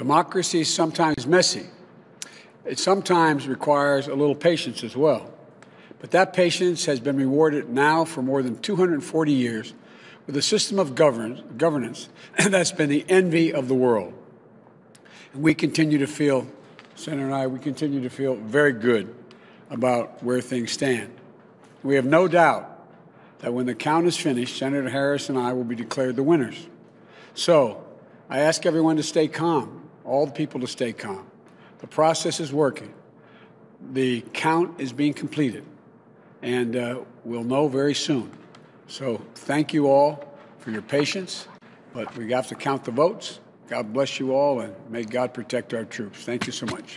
Democracy is sometimes messy. It sometimes requires a little patience as well. But that patience has been rewarded now for more than 240 years with a system of govern- governance that's been the envy of the world. And we continue to feel, Senator and I, we continue to feel very good about where things stand. We have no doubt that when the count is finished, Senator Harris and I will be declared the winners. So I ask everyone to stay calm, all the people to stay calm. The process is working. The count is being completed, and uh, we'll know very soon. So thank you all for your patience, but we have to count the votes. God bless you all, and may God protect our troops. Thank you so much.